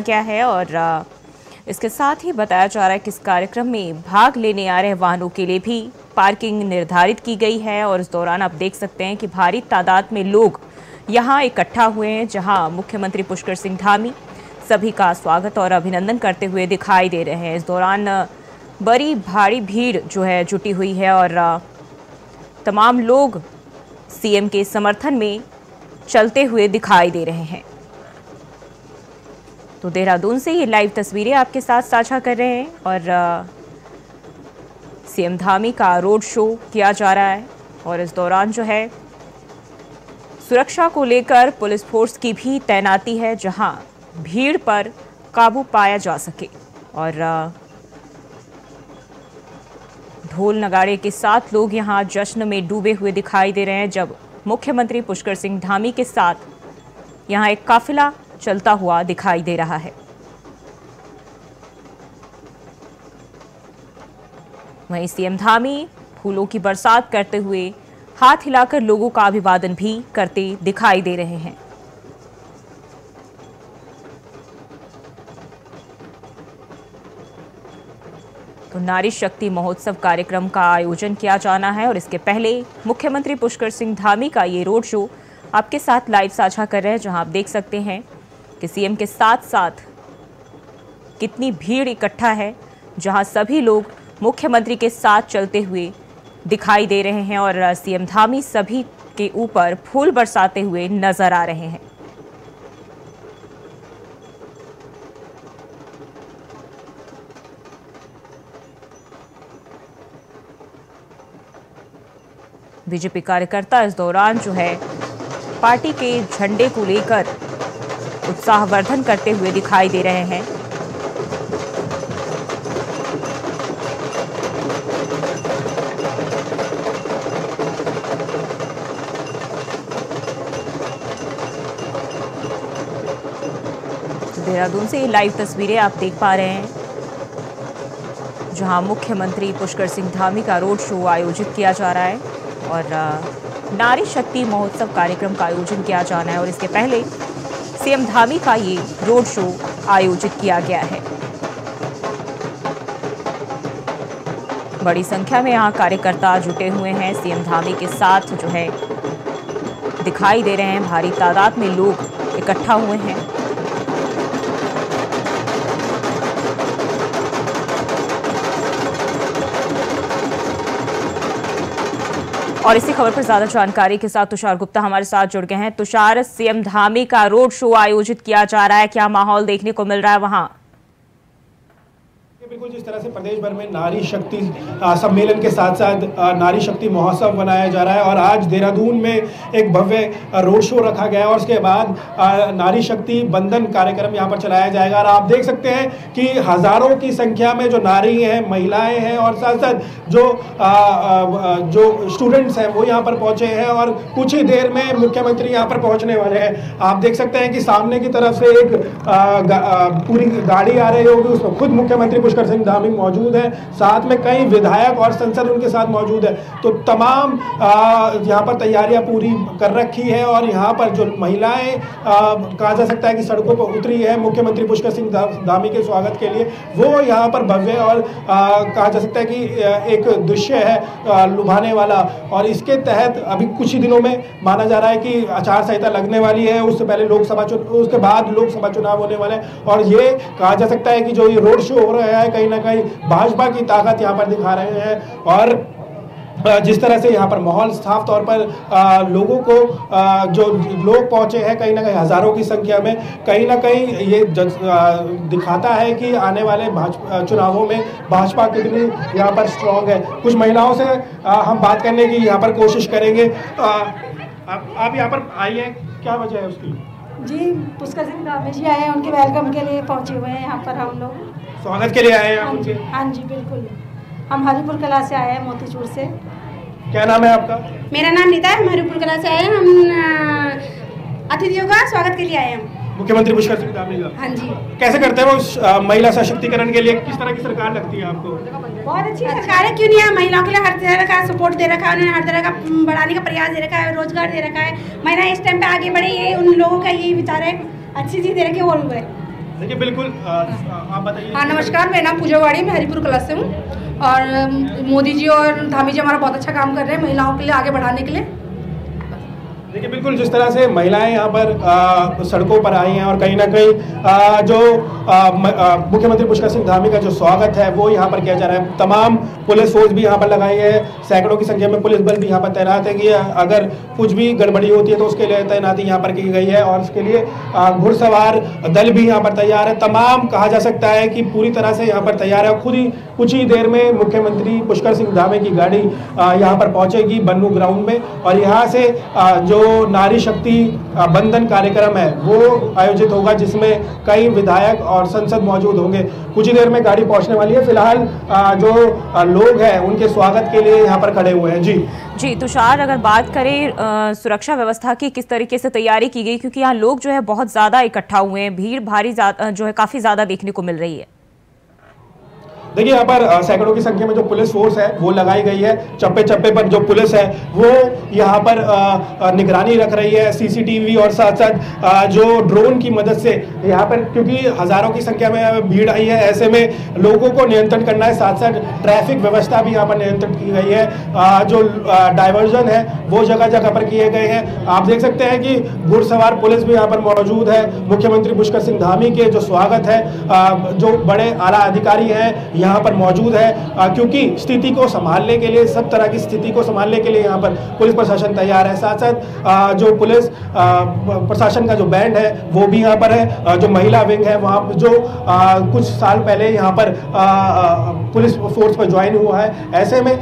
किया गया है और इसके साथ ही बताया जा रहा है कि इस कार्यक्रम में भाग लेने आ रहे वाहनों के लिए भी पार्किंग निर्धारित की गई है और इस दौरान आप देख सकते हैं कि भारी तादाद में लोग यहाँ इकट्ठा हुए हैं, जहाँ मुख्यमंत्री पुष्कर सिंह धामी सभी का स्वागत और अभिनंदन करते हुए दिखाई दे रहे हैं। इस दौरान बड़ी भारी भीड़ जो है जुटी हुई है और तमाम लोग सीएम के समर्थन में चलते हुए दिखाई दे रहे हैं। तो देहरादून से ये लाइव तस्वीरें आपके साथ साझा कर रहे हैं और सीएम धामी का रोड शो किया जा रहा है और इस दौरान जो है, सुरक्षा को लेकर पुलिस फोर्स की भी तैनाती है जहाँ भीड़ पर काबू पाया जा सके और ढोल नगाड़े के साथ लोग यहाँ जश्न में डूबे हुए दिखाई दे रहे हैं जब मुख्यमंत्री पुष्कर सिंह धामी के साथ यहाँ एक काफिला चलता हुआ दिखाई दे रहा है। वहीं सीएम धामी फूलों की बरसात करते हुए हाथ हिलाकर लोगों का अभिवादन भी करते दिखाई दे रहे हैं। तो नारी शक्ति महोत्सव कार्यक्रम का आयोजन किया जाना है और इसके पहले मुख्यमंत्री पुष्कर सिंह धामी का ये रोड शो आपके साथ लाइव साझा कर रहे हैं, जहाँ आप देख सकते हैं। कि सीएम के साथ साथ कितनी भीड़ इकट्ठा है, जहाँ सभी लोग मुख्यमंत्री के साथ चलते हुए दिखाई दे रहे हैं और सीएम धामी सभी के ऊपर फूल बरसाते हुए नज़र आ रहे हैं। बीजेपी कार्यकर्ता इस दौरान जो है, पार्टी के झंडे को लेकर उत्साहवर्धन करते हुए दिखाई दे रहे हैं। देहरादून से ये लाइव तस्वीरें आप देख पा रहे हैं, जहाँ मुख्यमंत्री पुष्कर सिंह धामी का रोड शो आयोजित किया जा रहा है और नारी शक्ति महोत्सव कार्यक्रम का आयोजन किया जाना है और इसके पहले सीएम धामी का ये रोड शो आयोजित किया गया है। बड़ी संख्या में यहाँ कार्यकर्ता जुटे हुए हैं। सीएम धामी के साथ जो है, दिखाई दे रहे हैं। भारी तादाद में लोग इकट्ठा हुए हैं। और इसी खबर पर ज़्यादा जानकारी के साथ तुषार गुप्ता हमारे साथ जुड़ गए हैं। तुषार, सीएम धामी का रोड शो आयोजित किया जा रहा है। क्या माहौल देखने को मिल रहा है वहाँ? बिल्कुल जिस तरह से प्रदेश भर में नारी शक्ति सम्मेलन के साथ साथ नारी शक्ति महोत्सव मनाया जा रहा है और आज देहरादून में एक भव्य रोड शो रखा गया है और उसके बाद नारी शक्ति बंधन कार्यक्रम यहाँ पर चलाया जाएगा। और आप देख सकते हैं कि हज़ारों की संख्या में जो नारी हैं महिलाएँ हैं और साथ साथ जो आ, जो स्टूडेंट्स हैं वो यहाँ पर पहुँचे हैं और कुछ ही देर में मुख्यमंत्री यहाँ पर पहुँचने वाले हैं। आप देख सकते हैं कि सामने की तरफ़ से एक पूरी गाड़ी आ रही होगी उसमें खुद मुख्यमंत्री पुष्कर सिंह धामी मौजूद है। साथ में कई विधायक और संसद उनके साथ मौजूद है। तो तमाम यहाँ पर तैयारियाँ पूरी कर रखी है और यहाँ पर जो महिलाएँ कहा जा सकता है कि सड़कों पर उतरी है, मुख्यमंत्री पुष्कर सिंह धामी के स्वागत के लिए, वो यहाँ पर भव्य और कहा जा सकता है कि एक दृश्य है लुभाने वाला। और इसके तहत अभी कुछ ही दिनों में माना जा रहा है कि आचार संहिता लगने वाली है, उससे पहले लोकसभा चुनाव उसके बाद लोकसभा चुनाव होने वाले हैं। और ये कहा जा सकता है कि जो ये रोड शो हो रहा है है कहीं ना कहीं भाजपा की ताकत यहाँ पर दिखा रहे हैं और जिस तरह से यहाँ पर माहौल साफ़ तौर पर लोगों को जो लोग पहुँचे हैं कहीं ना कहीं हज़ारों की संख्या में कहीं ना कहीं ये दिखाता है कि आने वाले चुनावों में भाजपा कितनी यहाँ पर स्ट्रांग है। कुछ महिलाओं से हम बात करने की यहाँ पर कोशिश करेंगे। आप, आप यहाँ पर आइए क्या वजह है उसकी? जी पुष्कर सिंह जी आए हैं उनके वेलकम के लिए पहुँचे हुए हैं यहाँ पर हम लोग। स्वागत के लिए आए हैं हाँ जी हाँ जी बिल्कुल। हम हरिपुर कला से आए हैं मोतीचूर से। क्या नाम है आपका? मेरा नाम नीता है हम हरिपुर कला से आए हैं। हम अतिथियों का स्वागत के लिए आए हैं। मुख्यमंत्री पुष्कर सिंह धामी का हाँ जी। कैसे करते हैं वो महिला सशक्तिकरण के लिए? किस तरह की सरकार लगती है आपको? बहुत अच्छी सरकार है क्यों नहीं? है महिलाओं के लिए हर तरह का सपोर्ट दे रखा है उन्होंने हर तरह का बढ़ाने का प्रयास दे रखा है रोज़गार दे रखा है। महिला इस टाइम पे आगे बढ़े ये उन लोगों का यही विचार है अच्छी चीज़ दे रखी है और देखिए, बिल्कुल आप बताइए। हाँ नमस्कार, मेरा नाम पूजा वाड़ी, मैं हरिपुर कला से हूँ। और, मोदी जी और धामी जी हमारा बहुत अच्छा काम कर रहे हैं महिलाओं के लिए, आगे बढ़ाने के लिए। देखिए बिल्कुल जिस तरह से महिलाएँ यहाँ पर सड़कों पर आई हैं और कहीं ना कहीं जो मुख्यमंत्री पुष्कर सिंह धामी का जो स्वागत है वो यहाँ पर किया जा रहा है। तमाम पुलिस फोर्स भी यहाँ पर लगाई है। सैकड़ों की संख्या में पुलिस बल भी यहाँ पर तैनात है कि अगर कुछ भी गड़बड़ी होती है तो उसके लिए तैनाती यहाँ पर की गई है और उसके लिए घुड़सवार दल भी यहाँ पर तैयार है। तमाम कहा जा सकता है कि पूरी तरह से यहाँ पर तैयार है खुद ही कुछ ही देर में मुख्यमंत्री पुष्कर सिंह धामी की गाड़ी यहाँ पर पहुंचेगी बन्नू ग्राउंड में और यहाँ से आ, नारी शक्ति बंधन कार्यक्रम है, वो आयोजित होगा, जिसमें कई विधायक और संसद मौजूद होंगे। कुछ ही देर में गाड़ी पहुँचने वाली है। फ़िलहाल जो लोग हैं, उनके स्वागत के लिए यहाँ पर खड़े हुए हैं। जी। जी, तुषार, अगर बात करें सुरक्षा व्यवस्था की, किस तरीके से तैयारी की गई? क्योंकि यहाँ लोग जो है, बहुत ज़्यादा इकट्ठा हुए हैं। भीड़ भारी जो है, काफ़ी ज़्यादा देखने को मिल रही है। देखिए यहाँ पर सैकड़ों की संख्या में जो पुलिस फोर्स है, वो लगाई गई है। चप्पे चप्पे पर जो पुलिस है, वो यहाँ पर निगरानी रख रही है सीसीटीवी और साथ साथ जो ड्रोन की मदद से यहाँ पर क्योंकि हज़ारों की संख्या में भीड़ आई है, ऐसे में लोगों को नियंत्रण करना है। साथ साथ ट्रैफ़िक व्यवस्था भी यहाँ पर नियंत्रण की गई है। जो डाइवर्जन है, वो जगह जगह पर किए गए हैं। आप देख सकते हैं कि घुड़सवार पुलिस भी यहाँ पर मौजूद है। मुख्यमंत्री पुष्कर सिंह धामी के जो स्वागत है जो बड़े आला अधिकारी हैं यहाँ पर मौजूद है। क्योंकि स्थिति को संभालने के लिए, सब तरह की स्थिति को संभालने के लिए यहाँ पर पुलिस प्रशासन तैयार है। साथ साथ जो पुलिस प्रशासन का जो बैंड है, वो भी यहाँ पर है। जो महिला विंग है, वहाँ जो कुछ साल पहले यहाँ पर पुलिस फोर्स पर ज्वाइन हुआ है। ऐसे में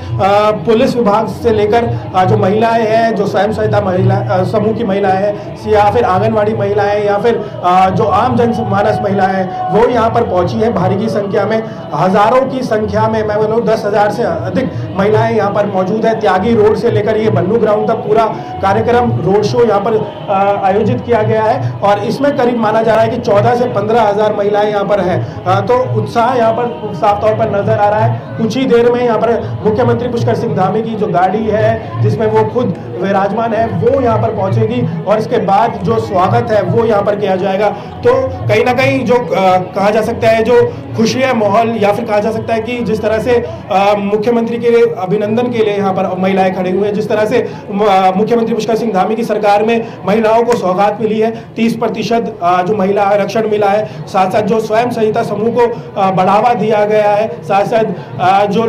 पुलिस विभाग से लेकर जो महिलाएँ हैं, जो स्वयं सहायता महिला समूह की महिलाएँ हैं, या फिर आंगनवाड़ी महिलाएँ या फिर जो आम जन मानस महिलाएँ हैं, वो यहाँ पर पहुँची है। भारी की संख्या में हज़ारों की संख्या में मैं बोलूँ, दस हज़ार से अधिक महिलाएँ यहाँ पर मौजूद है। त्यागी रोड से लेकर ये बन्नू ग्राउंड तक पूरा कार्यक्रम, रोड शो यहाँ पर आयोजित किया गया है। और इसमें करीब माना जा रहा है कि चौदह से पंद्रह हज़ार महिलाएँ यहाँ पर है। तो उत्साह यहाँ पर साफ़ तौर पर नज़र आ रहा है। कुछ ही देर में यहाँ पर मुख्यमंत्री पुष्कर सिंह धामी की जो गाड़ी है, जिसमें वो खुद विराजमान है, वो यहाँ पर पहुंचेगी। और इसके बाद जो स्वागत है, वो यहाँ पर किया जाएगा। तो कहीं ना कहीं जो कहा जा सकता है, जो खुशी है, माहौल या फिर कहा जा सकता है कि जिस तरह से मुख्यमंत्री के अभिनंदन के लिए यहाँ पर महिलाएँ खड़े हुए हैं, जिस तरह से मुख्यमंत्री पुष्कर सिंह धामी की सरकार में महिलाओं को सौगात मिली है। तीस प्रतिशत जो महिला आरक्षण मिला है साथ साथ जो स्वयं सहायता समूह को बढ़ावा दिया गया है साथ साथ जो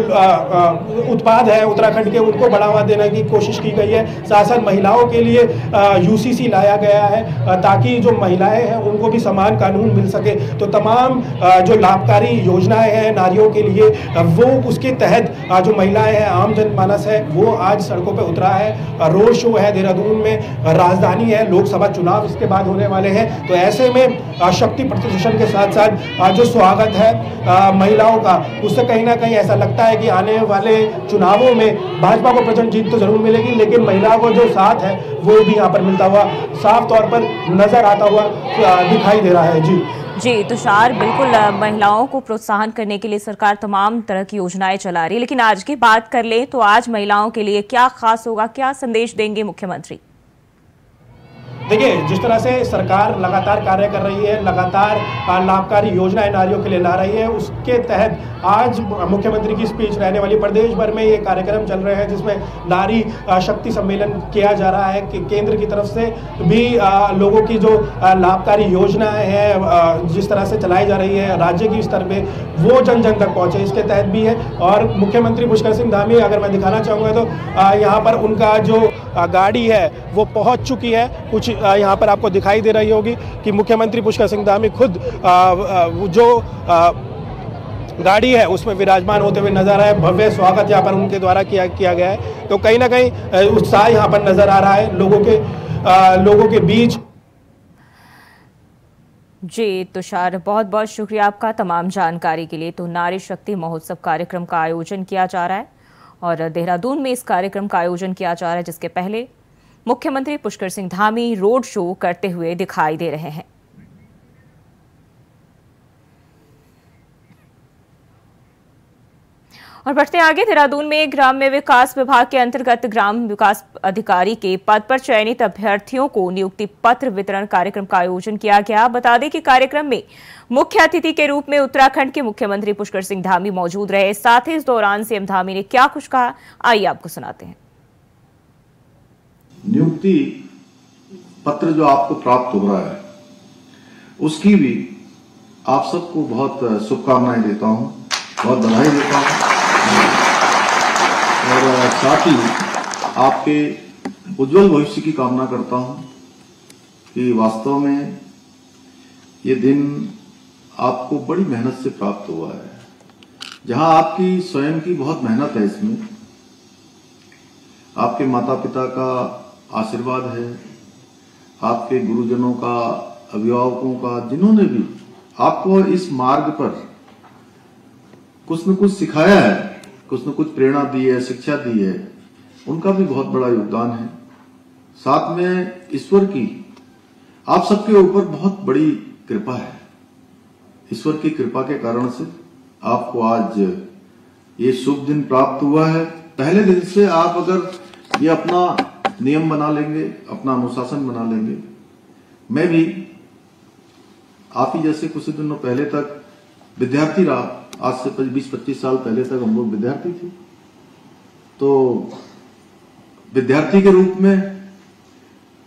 उत्पाद है उत्तराखंड के, उनको बढ़ावा देने की कोशिश की गई है। साथ साथ महिलाओं के लिए यूसीसी लाया गया है ताकि जो महिलाएँ हैं, उनको भी समान कानून मिल सके। तो तमाम जो लाभकारी योजनाएँ हैं नारियों के लिए वो उसके तहत जो महिलाएँ हैं, आम जनमानस है, वो आज सड़कों पर उतरा है। रोड शो है देहरादून में राजधानी है, लोकसभा चुनाव इसके बाद होने वाले हैं। तो ऐसे में शक्ति प्रदर्शन के साथ साथ जो स्वागत है महिलाओं का, उससे कहीं ना कहीं ऐसा लगता है कि आने वाले चुनावों में भाजपा को प्रचंड जीत तो ज़रूर मिलेगी, लेकिन महिलाओं को जो साथ है, वो भी यहाँ पर मिलता हुआ साफ़ तौर पर नज़र आता हुआ दिखाई दे रहा है। जी। जी, तुषार, बिल्कुल महिलाओं को प्रोत्साहन करने के लिए सरकार तमाम तरह की योजनाएँ चला रही है। लेकिन आज की बात कर ले तो आज महिलाओं के लिए क्या खास होगा, क्या संदेश देंगे मुख्यमंत्री? देखिए, जिस तरह से सरकार लगातार कार्य कर रही है, लगातार लाभकारी योजनाएँ नारियों के लिए ला रही है, उसके तहत आज मुख्यमंत्री की स्पीच, रहने वाली प्रदेश भर में ये कार्यक्रम चल रहे हैं, जिसमें नारी शक्ति सम्मेलन किया जा रहा है, कि केंद्र की तरफ़ से भी लोगों की जो लाभकारी योजनाएँ हैं जिस तरह से चलाई जा रही है, राज्य की स्तर पर वो जन जन तक पहुँचे, इसके तहत भी है। और मुख्यमंत्री पुष्कर सिंह धामी, अगर मैं दिखाना चाहूँगा तो यहाँ पर उनका जो गाड़ी है, वो पहुँच चुकी है, कुछ यहाँ पर आपको दिखाई दे रही होगी कि मुख्यमंत्री पुष्कर सिंह धामी खुद जो गाड़ी है उसमें विराजमान होते हुए नज़र आए। भव्य स्वागत यहाँ पर उनके द्वारा किया किया गया है। तो कहीं ना कहीं उत्साह यहाँ पर नज़र आ रहा है लोगों के आ, लोगों के बीच। जी तुषार बहुत बहुत शुक्रिया आपका तमाम जानकारी के लिए। तो नारी शक्ति महोत्सव कार्यक्रम का आयोजन किया जा रहा है और देहरादून में इस कार्यक्रम का आयोजन किया जा रहा है जिसके पहले मुख्यमंत्री पुष्कर सिंह धामी रोड शो करते हुए दिखाई दे रहे हैं। और बढ़ते आगे, देहरादून में ग्राम में विकास विभाग के अंतर्गत ग्राम विकास अधिकारी के पद पर चयनित अभ्यर्थियों को नियुक्ति पत्र वितरण कार्यक्रम का आयोजन किया गया। बता दें कि कार्यक्रम में मुख्य अतिथि के रूप में उत्तराखंड के मुख्यमंत्री पुष्कर सिंह धामी मौजूद रहे। साथ ही इस दौरान सीएम धामी ने क्या कुछ कहा, आइए आपको सुनाते हैं। नियुक्ति पत्र जो आपको प्राप्त हो रहा है, उसकी भी आप सबको बहुत शुभकामनाएँ देता हूँ, बहुत बधाई देता हूँ। और साथ ही आपके उज्जवल भविष्य की कामना करता हूँ कि वास्तव में ये दिन आपको बड़ी मेहनत से प्राप्त हुआ है। जहाँ आपकी स्वयं की बहुत मेहनत है इसमें, आपके माता पिता का आशीर्वाद है। आपके गुरुजनों का, अभिभावकों का, जिन्होंने भी आपको इस मार्ग पर कुछ न कुछ सिखाया है, कुछ न कुछ प्रेरणा दी है, शिक्षा दी है, उनका भी बहुत बड़ा योगदान है। साथ में ईश्वर की, आप सबके ऊपर बहुत बड़ी कृपा है। ईश्वर की कृपा के कारण से आपको आज ये शुभ दिन प्राप्त हुआ है। पहले दिन से आप अगर ये अपना नियम बना लेंगे, अपना अनुशासन बना लेंगे। मैं भी आप ही जैसे कुछ दिनों पहले तक विद्यार्थी रहा। आज से बीस, पच्चीस साल पहले तक हम लोग विद्यार्थी थे। तो विद्यार्थी के रूप में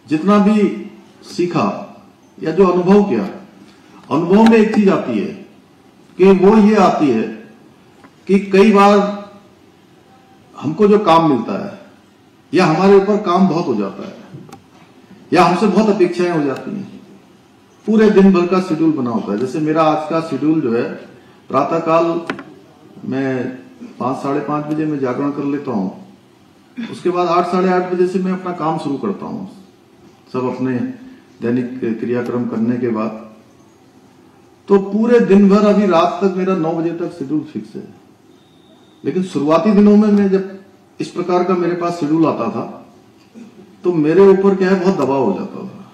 जितना भी सीखा या जो अनुभव किया, अनुभव में एक चीज़ आती है कि वो ये आती है कि कई बार हमको जो काम मिलता है या हमारे ऊपर काम बहुत हो जाता है, या हमसे बहुत अपेक्षाएँ हो जाती हैं। पूरे दिन भर का शेड्यूल बना होता है। जैसे मेरा आज का शेड्यूल जो है प्रातः काल मैं पाँच, साढ़े पाँच बजे में जागरण कर लेता हूँ। उसके बाद आठ, साढ़े आठ बजे से मैं अपना काम शुरू करता हूँ। सब अपने दैनिक क्रियाक्रम करने के बाद। तो पूरे दिन भर अभी रात तक मेरा नौ बजे तक शेड्यूल फिक्स है। लेकिन शुरुआती दिनों में मैं जब इस प्रकार का मेरे पास शेड्यूल आता था तो मेरे ऊपर क्या है, बहुत दबाव हो जाता था।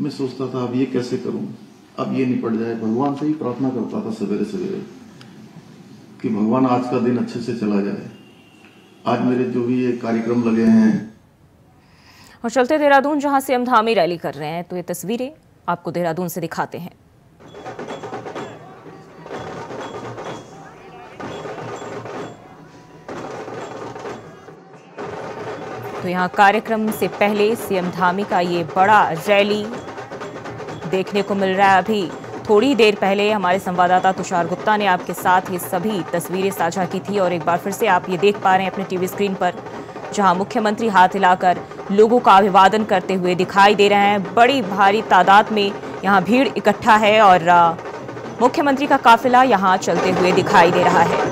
मैं सोचता था, अब ये कैसे करूँ? अब ये निपट जाए। भगवान से ही प्रार्थना करता था सवेरे सवेरे कि भगवान, आज का दिन अच्छे से चला जाए। आज मेरे जो भी ये कार्यक्रम लगे हैं। और चलते देहरादून, जहाँ से हम धामी रैली कर रहे हैं तो ये तस्वीरें आपको देहरादून से दिखाते हैं। तो यहाँ कार्यक्रम से पहले सीएम धामी का ये बड़ा रैली देखने को मिल रहा है अभी। थोड़ी देर पहले हमारे संवाददाता तुषार गुप्ता ने आपके साथ ये सभी तस्वीरें साझा की थी और एक बार फिर से आप ये देख पा रहे हैं अपने टीवी स्क्रीन पर, जहाँ मुख्यमंत्री हाथ हिलाकर लोगों का अभिवादन करते हुए दिखाई दे रहे हैं। बड़ी भारी तादाद में यहाँ भीड़ इकट्ठा है और मुख्यमंत्री का काफिला यहाँ चलते हुए दिखाई दे रहा है।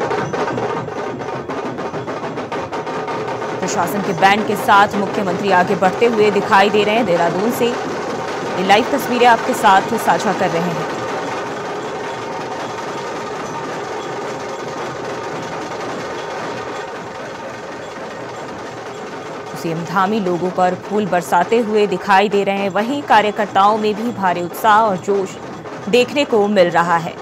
प्रशासन के बैंड के साथ मुख्यमंत्री आगे बढ़ते हुए दिखाई दे रहे हैं। देहरादून से ये लाइव तस्वीरें आपके साथ साझा कर रहे हैं। सीएम धामी लोगों पर फूल बरसाते हुए दिखाई दे रहे हैं। वहीं कार्यकर्ताओं में भी भारी उत्साह और जोश देखने को मिल रहा है।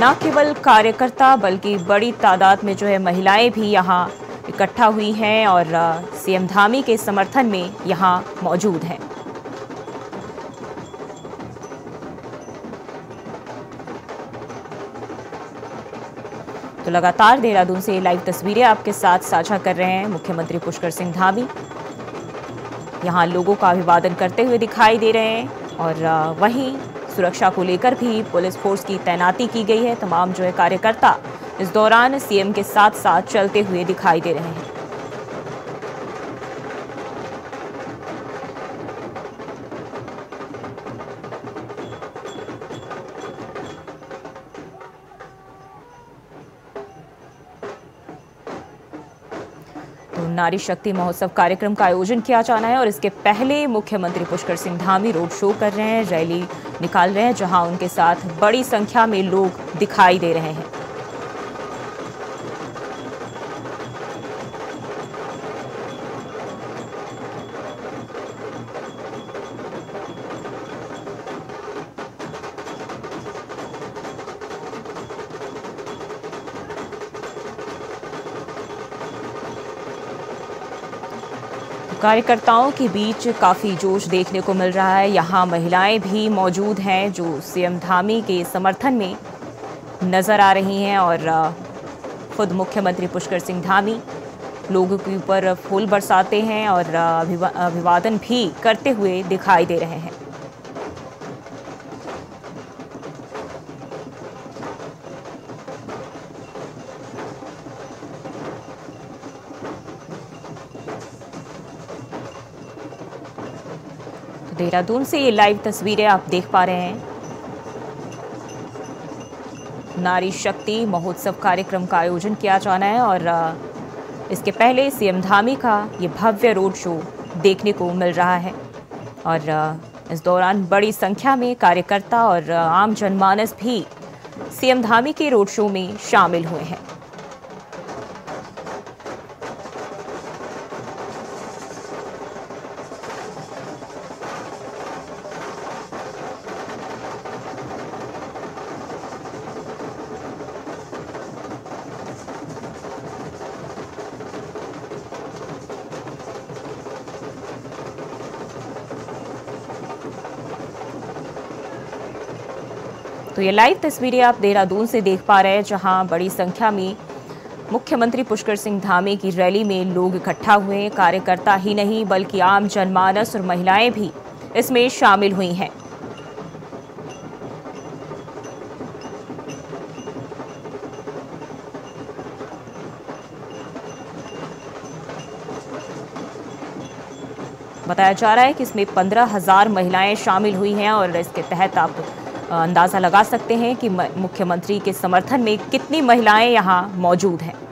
न केवल कार्यकर्ता, बल्कि बड़ी तादाद में जो है महिलाएँ भी यहाँ इकट्ठा हुई हैं और सीएम धामी के समर्थन में यहाँ मौजूद हैं। तो लगातार देहरादून से लाइव तस्वीरें आपके साथ साझा कर रहे हैं मुख्यमंत्री पुष्कर सिंह धामी। यहाँ लोगों का अभिवादन करते हुए दिखाई दे रहे हैं और वहीं सुरक्षा को लेकर भी पुलिस फोर्स की तैनाती की गई है। तमाम जो है कार्यकर्ता इस दौरान सीएम के साथ साथ चलते हुए दिखाई दे रहे हैं। नारी शक्ति महोत्सव कार्यक्रम का आयोजन किया जाना है और इसके पहले मुख्यमंत्री पुष्कर सिंह धामी रोड शो कर रहे हैं, रैली निकाल रहे हैं, जहाँ उनके साथ बड़ी संख्या में लोग दिखाई दे रहे हैं। कार्यकर्ताओं के बीच काफ़ी जोश देखने को मिल रहा है। यहाँ महिलाएँ भी मौजूद हैं जो सीएम धामी के समर्थन में नज़र आ रही हैं और खुद मुख्यमंत्री पुष्कर सिंह धामी लोगों के ऊपर फूल बरसाते हैं और अभिवादन भी करते हुए दिखाई दे रहे हैं। देहरादून से ये लाइव तस्वीरें आप देख पा रहे हैं। नारी शक्ति महोत्सव कार्यक्रम का आयोजन किया जाना है और इसके पहले सीएम धामी का ये भव्य रोड शो देखने को मिल रहा है। और इस दौरान बड़ी संख्या में कार्यकर्ता और आम जनमानस भी सीएम धामी के रोड शो में शामिल हुए हैं। तो ये लाइव तस्वीरें आप देहरादून से देख पा रहे हैं, जहाँ बड़ी संख्या में मुख्यमंत्री पुष्कर सिंह धामी की रैली में लोग इकट्ठा हुए कार्यकर्ता ही नहीं, बल्कि आम जनमानस और महिलाएँ भी इसमें शामिल हुई हैं। बताया जा रहा है कि इसमें पंद्रह हज़ार महिलाएँ शामिल हुई हैं और इसके तहत आप अंदाज़ा लगा सकते हैं कि मुख्यमंत्री के समर्थन में कितनी महिलाएँ यहाँ मौजूद हैं।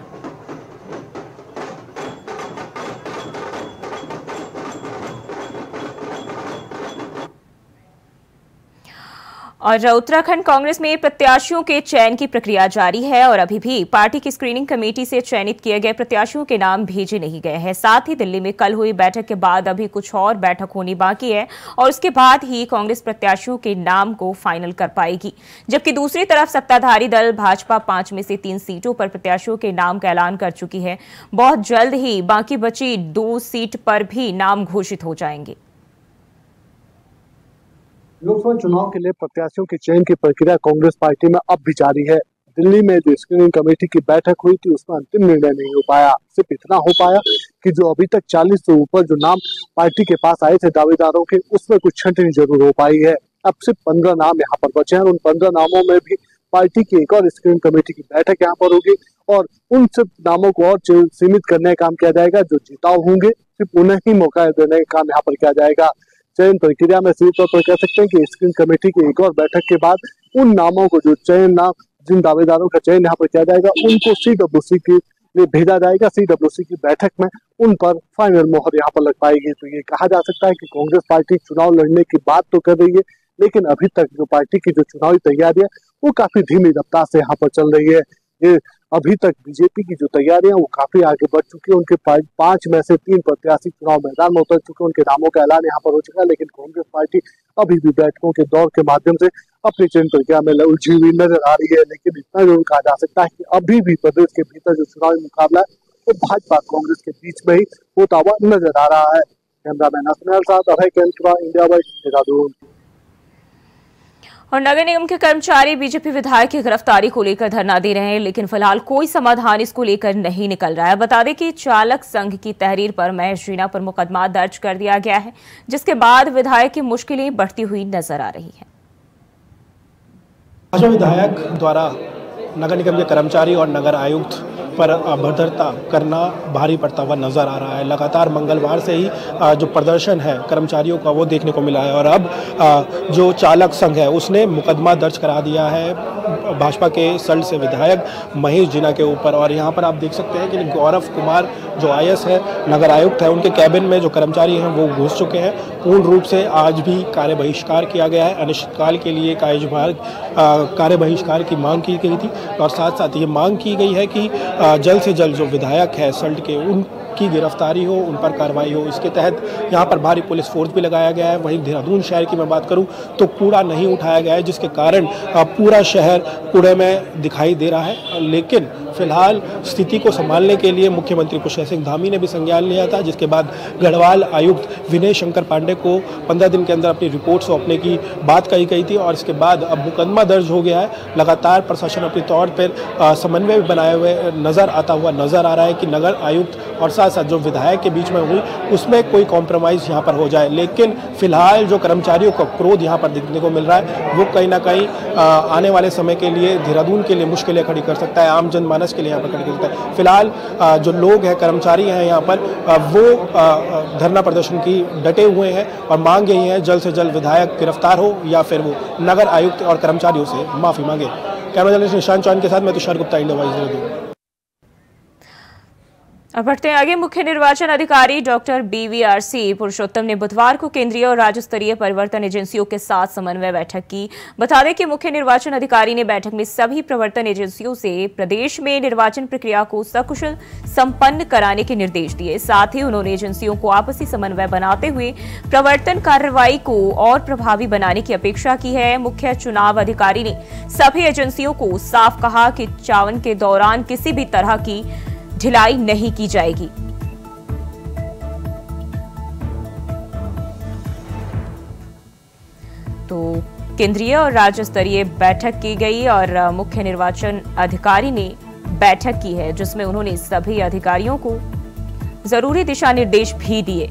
और उत्तराखंड कांग्रेस में प्रत्याशियों के चयन की प्रक्रिया जारी है और अभी भी पार्टी की स्क्रीनिंग कमेटी से चयनित किए गए प्रत्याशियों के नाम भेजे नहीं गए हैं। साथ ही दिल्ली में कल हुई बैठक के बाद अभी कुछ और बैठक होनी बाकी है और उसके बाद ही कांग्रेस प्रत्याशियों के नाम को फाइनल कर पाएगी। जबकि दूसरी तरफ़ सत्ताधारी दल भाजपा पाँच में से तीन सीटों पर प्रत्याशियों के नाम का ऐलान कर चुकी है। बहुत जल्द ही बाकी बची दो सीट पर भी नाम घोषित हो जाएँगे। लोकसभा चुनाव के लिए प्रत्याशियों के चयन की प्रक्रिया कांग्रेस पार्टी में अब भी जारी है। दिल्ली में जो स्क्रीनिंग कमेटी की बैठक हुई थी, उसमें अंतिम निर्णय नहीं हो पाया। सिर्फ़ इतना हो पाया कि जो अभी तक 40 से ऊपर जो नाम पार्टी के पास आए थे दावेदारों के, उसमें कुछ छंटनी ज़रूर हो पाई है। अब सिर्फ़ पंद्रह नाम यहाँ पर बचे हैं उन पंद्रह नामों में भी पार्टी की एक और स्क्रीनिंग कमेटी की बैठक यहाँ पर होगी और उन सब नामों को और सीमित करने का काम किया जाएगा, जो जिताव होंगे, सिर्फ़ उन्हें ही मौका देने का काम यहाँ पर किया जाएगा। चयन प्रक्रिया में सीधे तौर पर कह सकते हैं कि स्क्रीन कमेटी की एक और बैठक के बाद उन नामों को जो चयन नाम, जिन दावेदारों का चयन यहाँ पर किया जाएगा, उनको सी डब्ल्यू सी की लिए भेजा जाएगा। सी डब्ल्यू सी की बैठक में उन पर फाइनल मोहर यहाँ पर लग पाएगी। तो ये कहा जा सकता है कि कांग्रेस पार्टी चुनाव लड़ने की बात तो कर रही है, लेकिन अभी तक जो पार्टी की जो चुनावी तैयारी है वो काफ़ी धीमी रफ्तार से यहाँ पर चल रही है। ये अभी तक बीजेपी की जो तैयारियाँ वो काफ़ी आगे बढ़ चुकी है। उनके पाँच में से तीन प्रत्याशी चुनाव मैदान में उतर चुके उनके नामों का ऐलान यहाँ पर हो चुका है, लेकिन कांग्रेस पार्टी अभी भी बैठकों के दौर के माध्यम से अपनी चयन प्रक्रिया में उलझी हुई नज़र आ रही है, लेकिन इतना ज़रूर कहा जा सकता है कि अभी भी प्रदेश के भीतर जो चुनावी मुकाबला है, वो भाजपा कांग्रेस के बीच में ही होता हुआ नज़र आ रहा है। कैमरामैन असमैल साथ, अभय केंद्र इंडिया वाइट देहरादून। और नगर निगम के कर्मचारी बीजेपी विधायक की गिरफ्तारी को लेकर धरना दे रहे हैं, लेकिन फ़िलहाल कोई समाधान इसको लेकर नहीं निकल रहा है। बता दें कि चालक संघ की तहरीर पर महेश जीना पर मुकदमा दर्ज कर दिया गया है, जिसके बाद विधायक की मुश्किलें बढ़ती हुई नज़र आ रही है। विधायक द्वारा नगर निगम के कर्मचारी और नगर आयुक्त पर अभद्रता करना भारी पड़ता हुआ नज़र आ रहा है। लगातार मंगलवार से ही जो प्रदर्शन है, कर्मचारियों का वो देखने को मिला है। और अब जो चालक संघ है, उसने मुकदमा दर्ज करा दिया है। भाजपा के सल्ट से विधायक महेश जिना के ऊपर। और यहाँ पर आप देख सकते हैं कि गौरव कुमार जो आई है, नगर आयुक्त है, उनके कैबिन में जो कर्मचारी हैं, वो घुस चुके हैं। पूर्ण रूप से आज भी कार्य बहिष्कार किया गया है। अनिश्चितकाल के लिए कार्य बहिष्कार की मांग की गई थी। और साथ साथ ये मांग की गई है कि जल्द से जल्द जो विधायक है सल्ट के उन की गिरफ्तारी हो, उन पर कार्रवाई हो। इसके तहत यहाँ पर भारी पुलिस फोर्स भी लगाया गया है। वहीं देहरादून शहर की मैं बात करूँ तो कूड़ा नहीं उठाया गया है, जिसके कारण पूरा शहर कूड़े में दिखाई दे रहा है। लेकिन फ़िलहाल स्थिति को संभालने के लिए मुख्यमंत्री पुष्कर सिंह धामी ने भी संज्ञान लिया था, जिसके बाद गढ़वाल आयुक्त विनय शंकर पांडे को पंद्रह दिन के अंदर अपनी रिपोर्ट सौंपने की बात कही गई थी और इसके बाद अब मुकदमा दर्ज हो गया है। लगातार प्रशासन अपने तौर पर समन्वय बनाए हुए नज़र आता हुआ नज़र आ रहा है कि नगर आयुक्त और साथ साथ जो विधायक के बीच में हुई, उसमें कोई कॉम्प्रोमाइज़ यहाँ पर हो जाए। लेकिन फ़िलहाल जो कर्मचारियों का क्रोध यहाँ पर देखने को मिल रहा है, वो कहीं ना कहीं आने वाले समय के लिए, देहरादून के लिए मुश्किलें खड़ी कर सकता है। आम जनमानस के लिए यहाँ पर खड़े सकता है फ़िलहाल जो लोग हैं, कर्मचारी हैं यहाँ पर वो धरना प्रदर्शन की डटे हुए हैं और मांग यही है, जल्द से जल्द विधायक गिरफ़्तार हो या फिर वो नगर आयुक्त और कर्मचारियों से माफ़ी मांगे। कैमरा जर्नलिस्ट निशांत चौहान के साथ मैं तुषार गुप्ता, इंडिया वाइज और बढ़ते हैं आगे। मुख्य निर्वाचन अधिकारी डॉक्टर बीवीआरसी पुरुषोत्तम ने बुधवार को केंद्रीय और राज्य स्तरीय परिवर्तन एजेंसियों के साथ समन्वय बैठक की। बता दें कि मुख्य निर्वाचन अधिकारी ने बैठक में सभी प्रवर्तन एजेंसियों से प्रदेश में निर्वाचन प्रक्रिया को सकुशल संपन्न कराने के निर्देश दिए। साथ ही उन्होंने एजेंसियों को आपसी समन्वय बनाते हुए प्रवर्तन कार्रवाई को और प्रभावी बनाने की अपेक्षा की है। मुख्य चुनाव अधिकारी ने सभी एजेंसियों को साफ़ कहा कि चावन के दौरान किसी भी तरह की ढिलाई नहीं की जाएगी। तो केंद्रीय और राज्य स्तरीय बैठक की गई और मुख्य निर्वाचन अधिकारी ने बैठक की है, जिसमें उन्होंने सभी अधिकारियों को ज़रूरी दिशा निर्देश भी दिए।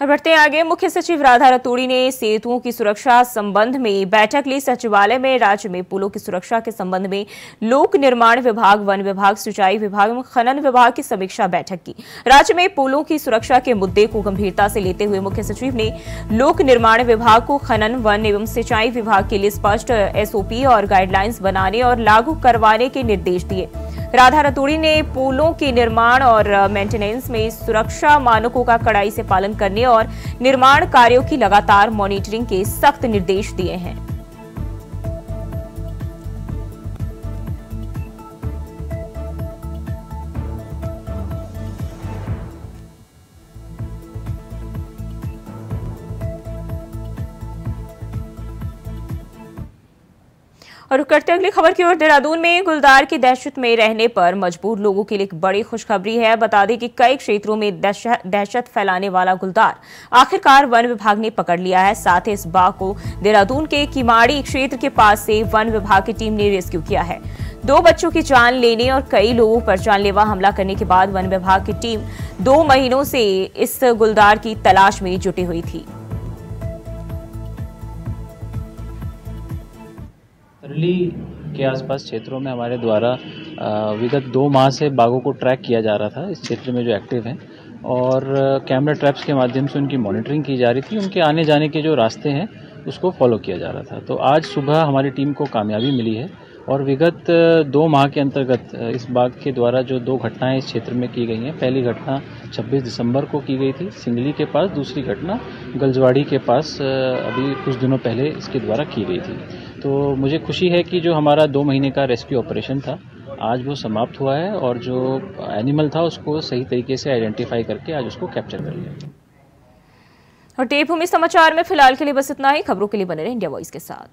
और बढ़ते आगे, मुख्य सचिव राधा रतूड़ी ने सेतुओं की सुरक्षा संबंध में बैठक ली। सचिवालय में राज्य में पुलों की सुरक्षा के संबंध में लोक निर्माण विभाग, वन विभाग, सिंचाई विभाग एवं खनन विभाग की समीक्षा बैठक की। राज्य में पुलों की सुरक्षा के मुद्दे को गंभीरता से लेते हुए मुख्य सचिव ने लोक निर्माण विभाग को खनन, वन एवं सिंचाई विभाग के लिए स्पष्ट एसओपी और गाइडलाइंस बनाने और लागू करवाने के निर्देश दिए। राधा रतूड़ी ने पुलों के निर्माण और मेंटेनेंस में सुरक्षा मानकों का कड़ाई से पालन करने और निर्माण कार्यों की लगातार मॉनिटरिंग के सख्त निर्देश दिए हैं। और करते अगली खबर की ओर। देहरादून में गुलदार की दहशत में रहने पर मजबूर लोगों के लिए एक बड़ी खुशखबरी है। बता दें कि कई क्षेत्रों में दहशत फैलाने वाला गुलदार आखिरकार वन विभाग ने पकड़ लिया है। साथ ही इस बाघ को देहरादून के किमाड़ी क्षेत्र के पास से वन विभाग की टीम ने रेस्क्यू किया है। दो बच्चों की जान लेने और कई लोगों पर जानलेवा हमला करने के बाद वन विभाग की टीम दो महीनों से इस गुलदार की तलाश में जुटी हुई थी। सरली के आसपास क्षेत्रों में हमारे द्वारा विगत दो माह से बाघों को ट्रैक किया जा रहा था, इस क्षेत्र में जो एक्टिव हैं। और कैमरा ट्रैप्स के माध्यम से उनकी मॉनिटरिंग की जा रही थी। उनके आने जाने के जो रास्ते हैं, उसको फॉलो किया जा रहा था। तो आज सुबह हमारी टीम को कामयाबी मिली है और विगत, दो माह के अंतर्गत, इस बाघ के द्वारा जो दो घटनाएँ इस क्षेत्र में की गई हैं। पहली घटना 26 दिसंबर को की गई थी, सिंगली के पास। दूसरी घटना गलजवाड़ी के पास अभी कुछ दिनों पहले इसके द्वारा की गई थी। तो मुझे खुशी है कि जो हमारा दो महीने का रेस्क्यू ऑपरेशन था, आज वो समाप्त हुआ है और जो एनिमल था उसको सही तरीके से आइडेंटिफाई करके आज उसको कैप्चर कर लिया। और देवभूमि समाचार में फ़िलहाल के लिए बस इतना ही। खबरों के लिए बने रहे इंडिया वॉइस के साथ।